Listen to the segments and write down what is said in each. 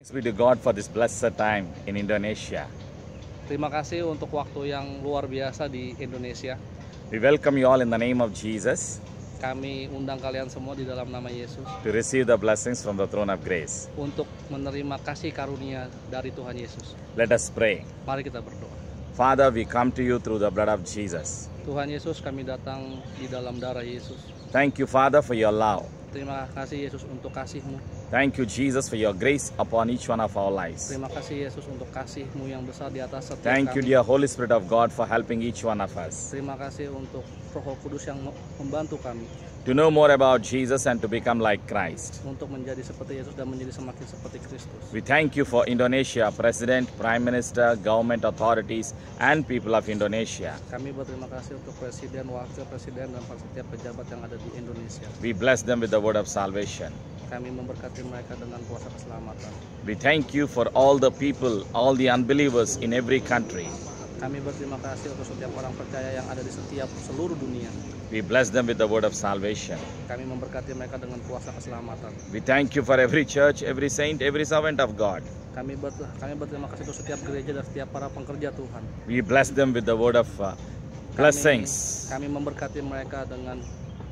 Thanks be to God for this blessed time in Indonesia. Terima kasih untuk waktu yang luar biasa di Indonesia. We welcome you all in the name of Jesus Kami undang kalian semua di dalam nama Yesus to receive the blessings from the throne of grace. untuk menerima kasih karunia dari Tuhan Yesus. Let us pray. Mari kita berdoa. Father, we come to you through the blood of Jesus. Tuhan Yesus, kami datang di dalam darah Yesus. Thank you, Father, for your love. Terima kasih Yesus untuk kasih-Mu. Thank you, Jesus, for your grace upon each one of our lives. Terima kasih Yesus untuk kasih-Mu yang besar di atas setiap Thank you, kami. dear Holy Spirit of God, for helping each one of us Terima kasih untuk Roh Kudus yang membantu kami to know more about Jesus and to become like Christ. untuk menjadi seperti Yesus dan menjadi semakin seperti Kristus. We thank you for Indonesia, President, Prime Minister, government authorities, and people of Indonesia. Kami berterima kasih untuk Presiden, Wakil Presiden, dan setiap pejabat yang ada di Indonesia. We bless them with the word of salvation. Kami memberkati mereka dengan kuasa keselamatan. We thank you for all the people, all the unbelievers in every country. Kami berterima kasih untuk setiap orang percaya yang ada di setiap seluruh dunia. We bless them with the word of salvation. Kami memberkati mereka dengan kuasa keselamatan. We thank you for every church, every saint, every servant of God. Kami ber, kami berterima kasih untuk setiap gereja dan setiap para pekerja Tuhan. We bless them with the word of uh, blessings. Kami memberkati mereka dengan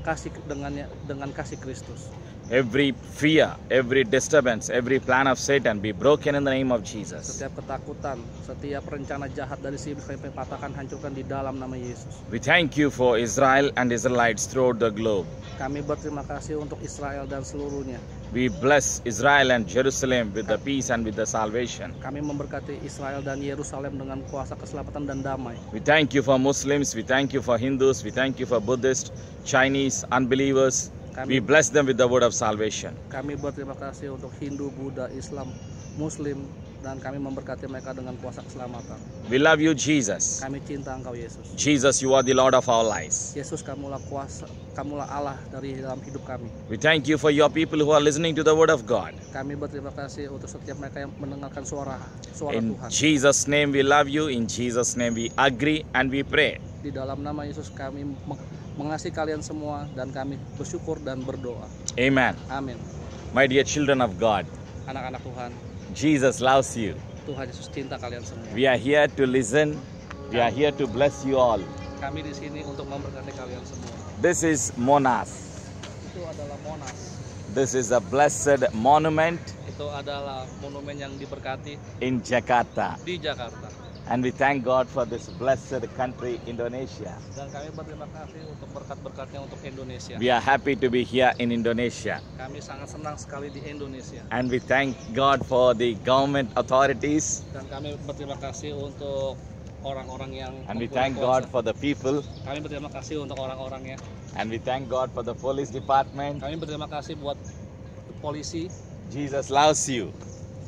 kasih dengan dengan kasih Kristus. Every fear, every disturbance, every plan of Satan be broken in the name of Jesus. Setiap ketakutan, setiap rencana jahat dari iblis kami patahkan, hancurkan di dalam nama Yesus. We thank you for Israel and Israelites throughout the globe. Kami berterima kasih untuk Israel dan seluruhnya. We bless Israel and Jerusalem with the peace and with the salvation. Kami memberkati Israel dan Yerusalem dengan kuasa keselamatan dan damai. We thank you for Muslims, we thank you for Hindus, we thank you for Buddhists, Chinese, unbelievers. We Kami bless them with the word of salvation. kami berterima kasih untuk Hindu, Buddha, Islam, Muslim dan kami memberkati mereka dengan kuasa keselamatan. We love you, Jesus. Kami cinta Engkau Yesus. Jesus, you are the Lord of our lives. Yesus kamulah kuasa, kamulah Allah dari dalam hidup kami. We thank you for your people who are listening to the word of God. Kami berterima kasih untuk setiap mereka yang mendengarkan suara suara In Tuhan. Jesus' name we love you. In Jesus' name we agree and we pray. Di dalam nama Yesus kami mengasihi kalian semua dan kami bersyukur dan berdoa. Amen. Amin. My dear children of God, Anak-anak Tuhan, Jesus loves you. Tuhan Yesus cinta kalian semua. We are here to listen. We are here to bless you all. Kami di sini untuk memberkati kalian semua. This is Monas. Itu adalah Monas. This is a blessed monument Itu adalah monumen yang diberkati in Jakarta. di Jakarta. And we thank God for this blessed country, Indonesia. Dan kami berterima kasih untuk berkat-berkatnya untuk Indonesia. We are happy to be here in Indonesia. Kami sangat senang sekali di Indonesia. And we thank God for the government authorities. Dan kami berterima kasih untuk orang-orang yang And we thank God for the people. Kami berterima kasih untuk orang-orangnya. And we thank God for the police department. Kami berterima kasih buat polisi. Jesus loves you.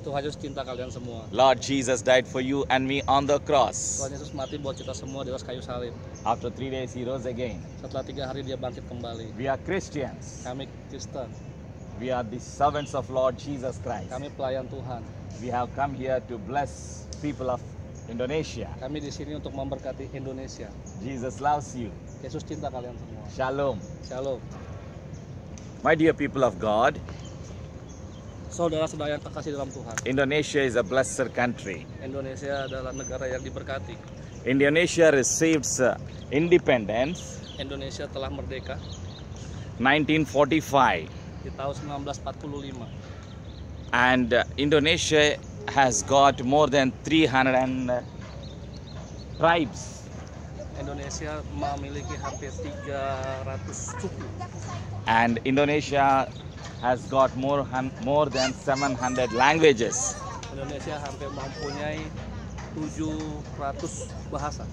Tuhan Yesus cinta kalian semua. Lord Jesus died for you and me on the cross. Tuhan Yesus mati buat kita semua di atas kayu salib. After three days, he rose again. Setelah tiga hari dia bangkit kembali. We are Christians. Kami Kristen. We are the servants of Lord Jesus Christ. Kami pelayan Tuhan. We have come here to bless people of Indonesia. Kami di sini untuk memberkati Indonesia. Jesus loves you. Yesus cinta kalian semua. Shalom. Shalom. My dear people of God, Saudara-saudara yang terkasih dalam Tuhan. Indonesia is a blessed country. Indonesia adalah negara yang diberkati. Indonesia received uh, independence Indonesia telah merdeka 1945 di tahun 1945. and uh, Indonesia has got more than 300 and, uh, tribes Indonesia memiliki hampir 300 suku. and Indonesia has got more more than 700 languages. Indonesia hampir mempunyai 700 bahasa.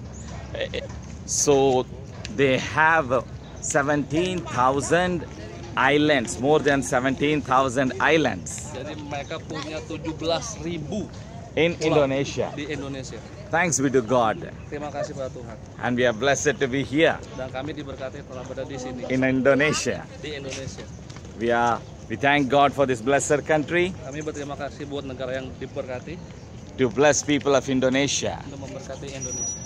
Eh, eh, So they have 17,000 islands, more than 17,000 islands Jadi mereka punya 17.000 in Indonesia. di Indonesia. Thanks be to God. Terima kasih pada Tuhan. And we are blessed to be here Dan kami diberkati telah berada di sini in Indonesia. di Indonesia. We are we thank God for this blessed country Kami berterima kasih buat negara yang diberkati to bless people of Indonesia. untuk memberkati Indonesia.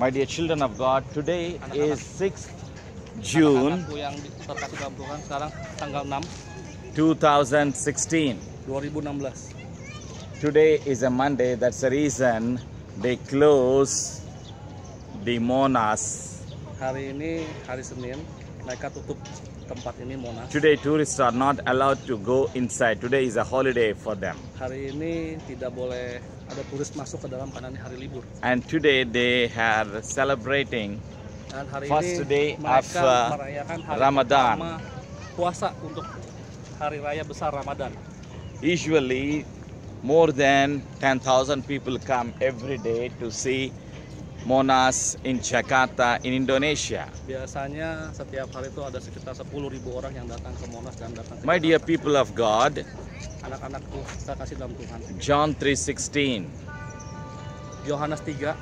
My dear children of God, today is 6th June Anak-anakku yang terkasih dalam Tuhan sekarang tanggal 6 2016. 2016. Today is a Monday, that's the reason they close the Monas. Hari ini hari Senin, mereka tutup tempat ini Monas. Today, tourists are not allowed to go inside. Today is a holiday for them. Hari ini tidak boleh ada turis masuk ke dalam karena ini hari libur. And today, they are celebrating Dan hari First ini day of, mereka uh, merayakan hari Ramadan. puasa untuk hari raya besar Ramadan. Usually, more than 10,000 people come every day to see Monas in Jakarta, in Indonesia. Biasanya setiap hari itu ada sekitar 10.000 orang yang datang ke Monas dan datang ke My dear Jakarta. people of God, anak-anakku kita kasih dalam Tuhan. John 3:16. Yohanes 3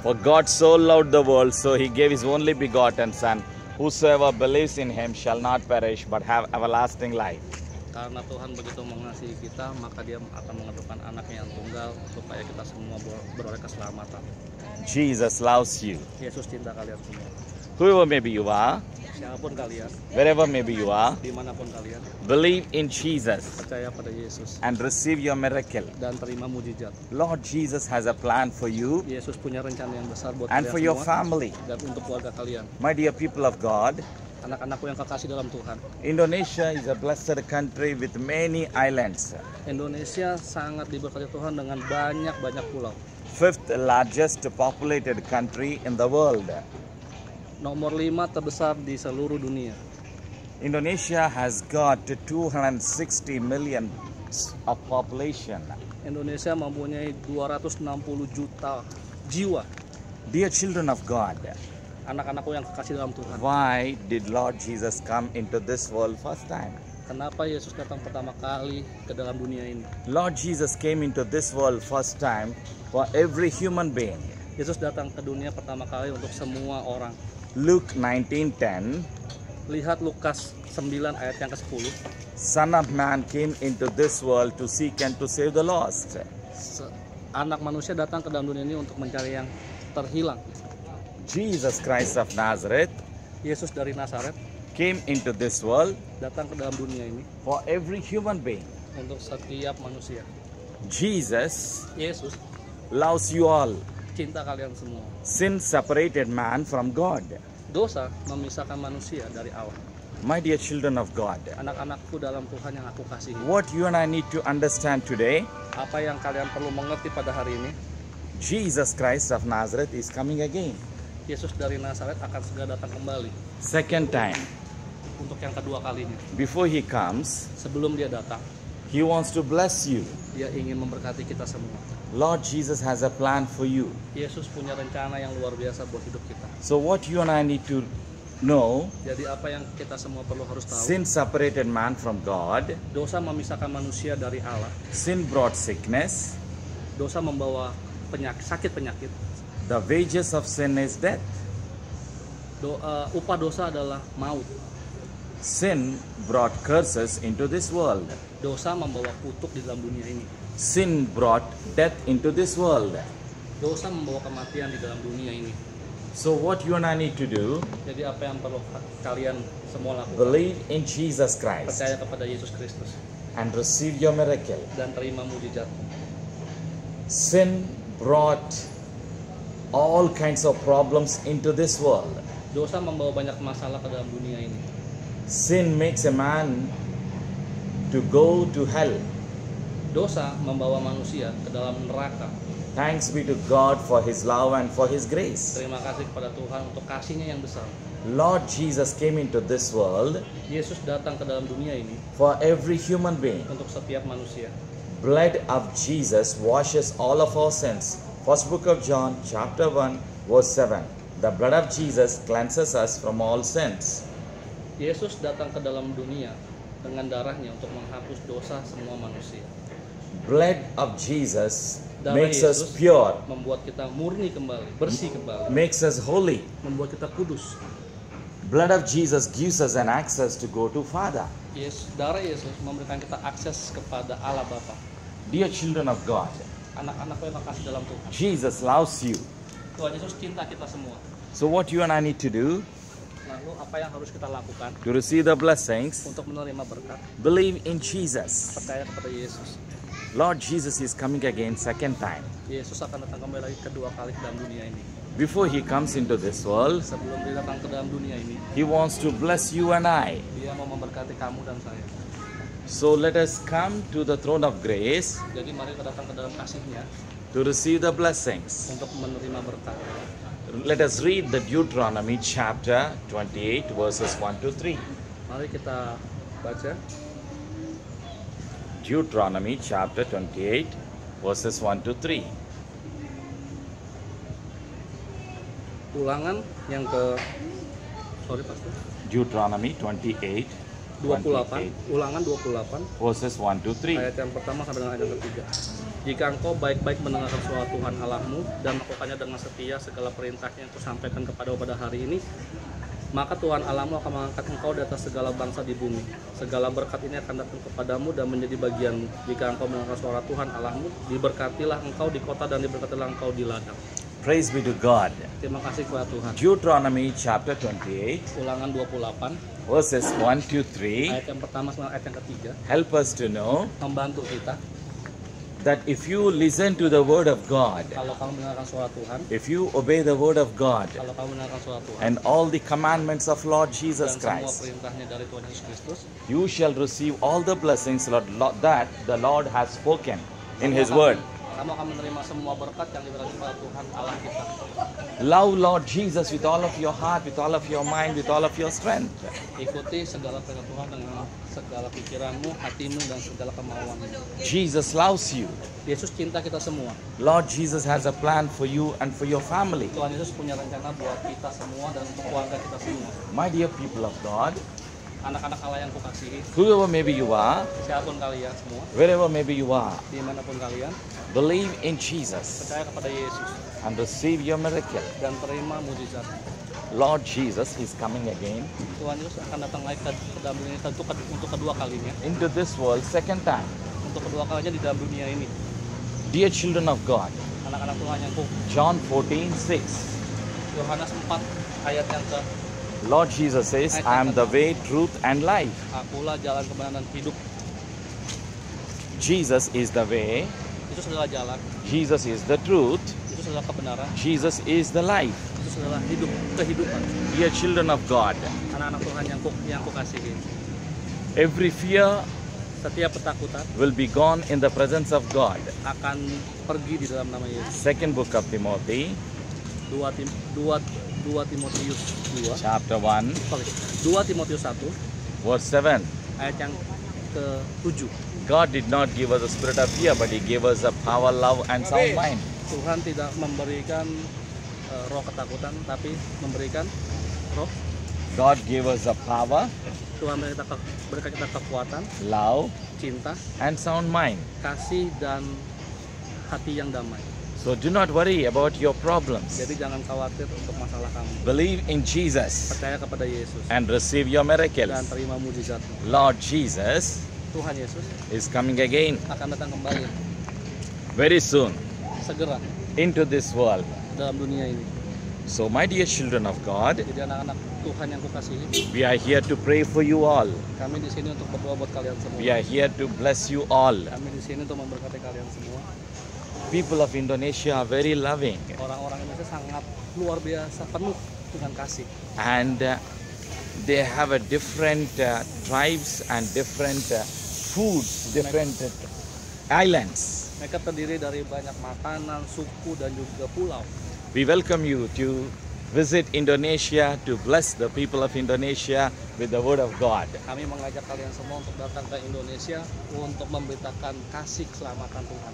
For God so loved the world, so he gave his only begotten Son. Whosoever believes in him shall not perish, but have everlasting life. Karena Tuhan begitu mengasihi kita maka dia akan mengeluarkan anaknya yang tunggal supaya kita semua ber- beroleh keselamatan. Jesus loves you. Yesus cinta kalian semua. Whoever maybe you are, Siapa pun kalian, wherever maybe you are, di mana pun kalian, believe in Jesus percaya pada Yesus and receive your miracle. dan terima mujizat. Lord Jesus has a plan for you Yesus punya rencana yang besar buat and kalian for your semua family. dan untuk keluarga kalian. My dear people of God, Anak-anakku yang kekasih dalam Tuhan. Indonesia is a blessed country with many islands. Indonesia sangat diberkati Tuhan dengan banyak-banyak pulau. Fifth largest populated country in the world. Nomor 5 terbesar di seluruh dunia. Indonesia has got 260 million of population. Indonesia mempunyai 260 juta jiwa Dear children of God, anak-anakku yang kekasih dalam Tuhan. why did Lord Jesus come into this world first time? Kenapa Yesus datang pertama kali ke dalam dunia ini? Lord Jesus came into this world first time for every human being. Yesus datang ke dunia pertama kali untuk semua orang. Luke 19:10, Lihat Lukas 9 ayat yang ke-10. Son of Man came into this world to seek and to save the lost. Anak manusia datang ke dalam dunia ini untuk mencari yang terhilang. Jesus Christ of Nazareth Yesus dari Nazaret came into this world datang ke dalam dunia ini for every human being. untuk setiap manusia. Jesus Yesus loves you all. cinta kalian semua. Sin separated man from God. Dosa memisahkan manusia dari Allah. My dear children of God, Anak-anakku dalam Tuhan yang aku kasihi. what you and I need to understand today, Apa yang kalian perlu mengerti pada hari ini? Jesus Christ of Nazareth is coming again. Yesus dari Nazaret akan segera datang kembali Second time. untuk yang kedua kalinya. Before he comes, Sebelum dia datang, he wants to bless you. dia ingin memberkati kita semua. Lord Jesus has a plan for you. Yesus punya rencana yang luar biasa buat hidup kita. So, what you and I need to know Jadi apa yang kita semua perlu harus tahu? sin separated man from God, Dosa memisahkan manusia dari Allah. sin brought sickness, Dosa membawa penyakit, sakit penyakit. The wages of sin is death. Do, eh, upah dosa adalah maut. Sin brought curses into this world. Dosa membawa kutuk di dalam dunia ini. Sin brought death into this world. Dosa membawa kematian di dalam dunia ini. So, what you and I need to do, Jadi apa yang perlu kalian semua lakukan? believe in Jesus Christ Percaya kepada Yesus Kristus and receive your miracle. dan terima mujizat. Sin brought all kinds of problems into this world. Dosa membawa banyak masalah ke dalam dunia ini. Sin makes a man to go to hell. Dosa membawa manusia ke dalam neraka. Thanks be to God for His love and for His grace. Terima kasih kepada Tuhan untuk kasihnya yang besar. Lord Jesus came into this world Yesus datang ke dalam dunia ini for every human being. untuk setiap manusia. Blood of Jesus washes all of our sins. First book of John, chapter 1, verse 7. The blood of Jesus cleanses us from all sins. Yesus datang ke dalam dunia dengan darahnya untuk menghapus dosa semua manusia. Blood of Jesus Darah makes us Yesus pure, membuat kita murni kembali, bersih kembali, makes us holy. membuat kita kudus. Blood of Jesus gives us an access to go to Father. Yesus, darah Yesus memberikan kita akses kepada Allah Bapa. Dear children of God, Anak-anakku yang kasih dalam Tuhan. Jesus loves you. Tuhan Yesus cinta kita semua. So what you and I need to do Lalu apa yang harus kita lakukan to receive the blessings, untuk menerima berkat? believe in Jesus. Percaya kepada Yesus. Lord Jesus is coming again second time. Yesus akan datang kembali lagi kedua kali ke dalam dunia ini. Before he comes into this world, Sebelum dia datang ke dalam dunia ini, he wants to bless you and I. dia mau memberkati kamu dan saya. So let us come to the throne of grace Jadi mari kita datang ke dalam kasihnya to receive the blessings. untuk menerima berkat. Let us read the Deuteronomy chapter 28 verses 1 to 3. Mari kita baca Deuteronomy chapter 28 verses 1 to 3. ulangan yang ke sorry pastor Deuteronomy 28 28 ulangan 28 verses 1 to 3. ayat yang pertama sampai dengan ayat yang ketiga jika engkau baik-baik mendengarkan suara Tuhan Allahmu dan melakukannya dengan setia segala perintahnya yang kusampaikan kepada pada hari ini maka Tuhan Allahmu akan mengangkat engkau di atas segala bangsa di bumi. Segala berkat ini akan datang kepadamu dan menjadi bagianmu. Jika engkau mendengar suara Tuhan Allahmu, diberkatilah engkau di kota dan diberkatilah engkau di ladang. Praise be to God. Terima kasih kepada Tuhan. Deuteronomy chapter 28 Ulangan 28 verses 1 to 3 ayat yang pertama sampai ayat yang ketiga. Help us to know membantu kita. that if you listen to the word of God, kalau kamu mendengarkan suara Tuhan, if you obey the word of God kalau kamu mendengarkan suara Tuhan and all the commandments of Lord Jesus Christ, perintahnya dari Tuhan Yesus Kristus, you shall receive all the blessings Lord, Lord- that the Lord has spoken in His akan- word. Love Lord Jesus with all of your heart, with all of your mind, with all of your strength. Ikuti segala perintah Tuhan dengan segala pikiranmu, hatimu, dan segala kemauanmu. Jesus loves you. Yesus cinta kita semua. Lord Jesus has a plan for you and for your family. Tuhan Yesus punya rencana buat kita semua dan untuk keluarga kita semua. My dear people of God, Anak-anak Allah yang kukasihi, whoever maybe you are, siapa pun kalian semua, wherever maybe you are, di mana pun kalian, believe in Jesus percaya kepada Yesus and receive your miracle. dan terima mujizat. Lord Jesus is coming again Tuhan Yesus akan datang lagi ke, dalam dunia ini untuk, untuk kedua kalinya. into this world second time. Untuk kedua kalinya di dalam dunia ini. Dear children of God, Anak-anak Tuhan yang ku John 14, 6. Yohanes 4 ayat yang ke Lord Jesus says, I am the way, truth, and life. Akulah jalan kebenaran dan hidup. Jesus is the way, Itu adalah jalan, Jesus is the truth, itu adalah kebenaran, Jesus is the life. itu adalah hidup, kehidupan. Dear children of God, Anak-anak Tuhan yang ku yang ku kasihi. every fear Setiap ketakutan will be gone in the presence of God. akan pergi di dalam nama Yesus. Second book of Timothy, 2 Tim 2 2 Timotius 2 chapter 1, sorry, 2 Timotius 1 verse 7. ayat yang ke-7. God did not give us a spirit of fear, but He gave us a power, love, and sound mind. Tuhan tidak memberikan eh, roh ketakutan tapi memberikan roh God gave us a power, Tuhan berikan kita, berikan kita kekuatan, love, cinta, and sound mind. kasih dan hati yang damai. So do not worry about your problems. Jadi jangan khawatir untuk masalah kamu. Believe in Jesus Percaya kepada Yesus and receive your dan miracles. terima mujizatmu. Lord Jesus Tuhan Yesus is coming again akan datang kembali very soon segera into this world. dalam dunia ini. So, my dear children of God, Jadi anak-anak Tuhan yang kukasihi, we are here to pray for you all. kami di sini untuk berdoa buat kalian semua. We are here to bless you all. Kami di sini untuk memberkati kalian semua. People of Indonesia are very loving Orang-orang Indonesia sangat luar biasa penuh dengan kasih. and uh, they have a different uh, tribes and different uh, foods, different uh, islands. Mereka terdiri dari banyak makanan, suku dan juga pulau. We welcome you to visit Indonesia to bless the people of Indonesia with the word of God. Kami mengajak kalian semua untuk datang ke Indonesia untuk memberitakan kasih keselamatan Tuhan.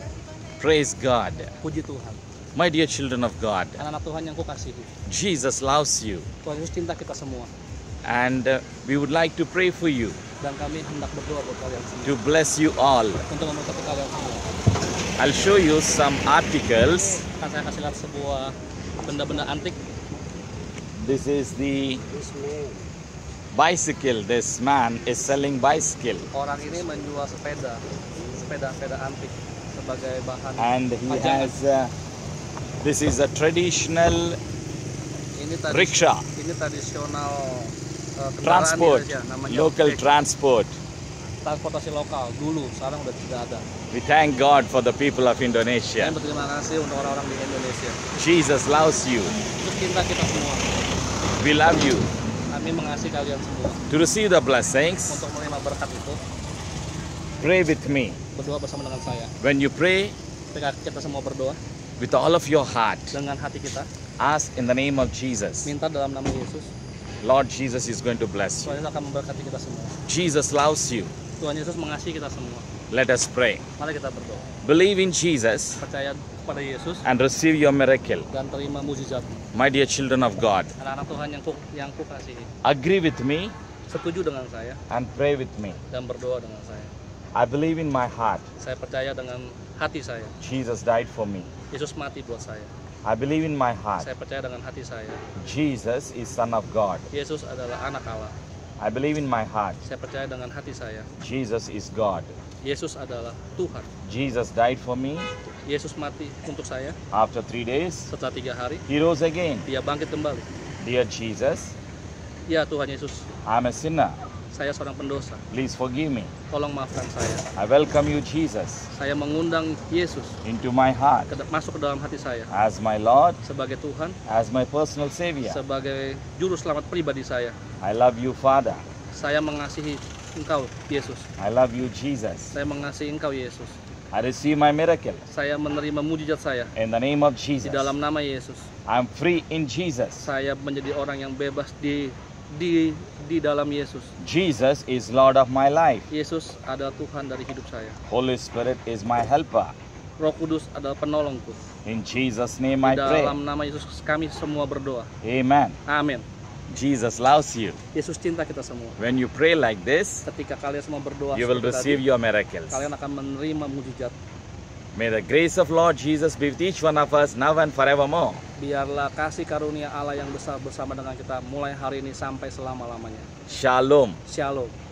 Praise God. Puji Tuhan. My dear children of God, Anak-anak Tuhan yang kukasihi. Jesus loves you Tuhan Yesus cinta kita semua. and uh, we would like to pray for you Dan kami hendak berdoa buat kalian semua. to bless you all. Untuk memberkati kalian semua. I'll show you some articles. Akan saya kasih lihat sebuah benda-benda antik. This is the bicycle. This man is selling bicycle Orang ini menjual sepeda. Sepeda-sepeda antik sebagai bahan and he pajangan. has uh, this is a traditional ini tadi rickshaw ini tradisional uh, transport, Indonesia, local transport. Transportasi lokal dulu, sekarang udah tidak ada. We thank God for the people of Indonesia. Kami berterima kasih untuk orang-orang di Indonesia. Jesus loves you. Untuk cinta kita semua. We love you. Kami mengasihi kalian semua. To receive the blessings, Untuk menerima berkat itu, pray with me. berdoa bersama dengan saya. When you pray Ketika kita semua berdoa with all of your heart, dengan hati kita, ask in the name of Jesus. minta dalam nama Yesus, Lord Jesus is going to bless you. Tuhan Yesus akan memberkati kita semua. Jesus loves you. Tuhan Yesus mengasihi kita semua. Let us pray. Mari kita berdoa. Believe in Jesus Percaya kepada Yesus and receive your miracle. dan terima mujizat. My dear children of God, Anak-anak Tuhan yang ku, yang ku kasihi. agree with me Setuju dengan saya and pray with me. dan berdoa dengan saya. I believe in my heart Saya percaya dengan hati saya. Jesus died for me. Yesus mati buat saya. I believe in my heart Saya percaya dengan hati saya. Jesus is Son of God. Yesus adalah anak Allah. I believe in my heart Saya percaya dengan hati saya. Jesus is God. Yesus adalah Tuhan. Jesus died for me. Yesus mati untuk saya. After three days, Setelah tiga hari, He rose again. dia bangkit kembali. Dear Jesus, Ya Tuhan Yesus, I'm a sinner. saya seorang pendosa. Please forgive me. Tolong maafkan saya. I welcome you, Jesus, Saya mengundang Yesus into my heart masuk ke dalam hati saya as my Lord, sebagai Tuhan, as my personal Savior. sebagai juru selamat pribadi saya. I love you, Father. Saya mengasihi Engkau, Yesus. I love you, Jesus. Saya mengasihi Engkau, Yesus. I receive my miracle Saya menerima mujizat saya in the name of di Jesus. dalam nama Yesus. I'm free in Jesus. Saya menjadi orang yang bebas di di di dalam Yesus. Jesus is Lord of my life. Yesus adalah Tuhan dari hidup saya. Holy Spirit is my helper. Roh Kudus adalah penolongku. In Jesus' name Di I pray. dalam nama Yesus kami semua berdoa. Amen. Amin. Jesus loves you. Yesus cinta kita semua. When you pray like this, Ketika kalian semua berdoa you will receive tadi, your miracles. kalian akan menerima mujizat. May the grace of Lord Jesus be with each one of us now and forevermore. Biarlah kasih karunia Allah yang besar bersama dengan kita mulai hari ini sampai selama-lamanya. Shalom. Shalom.